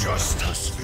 Justice.